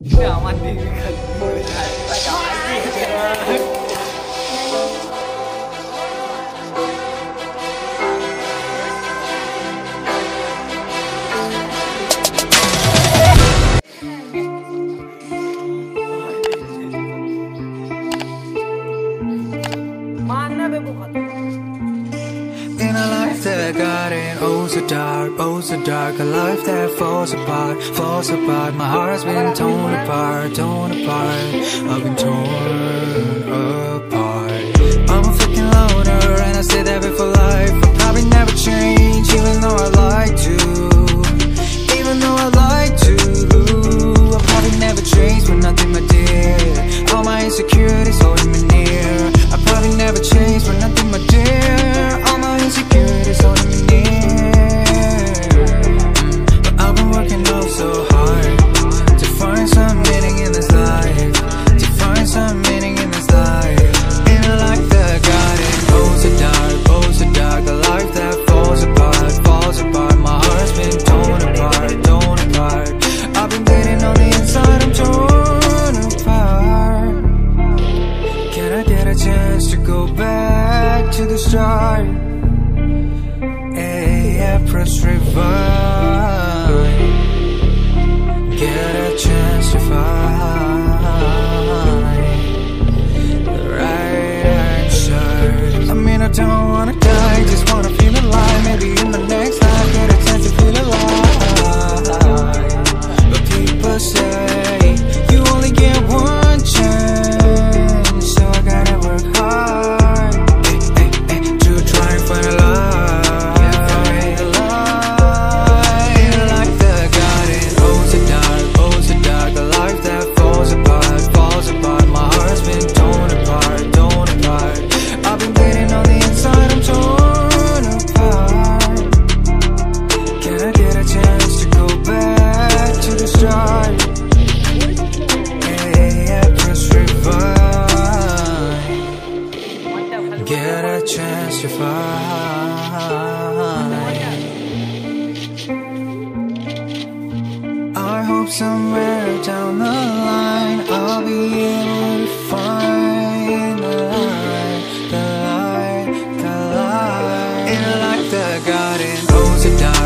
Nak mandi dengan. so dark, oh so dark A life that falls apart, falls apart. My heart's been torn apart, torn apart I've been torn apart. I'm a fucking loner and I say that before. somewhere down the line I'll be able to find the light, the light, the light. In a life that God owns to die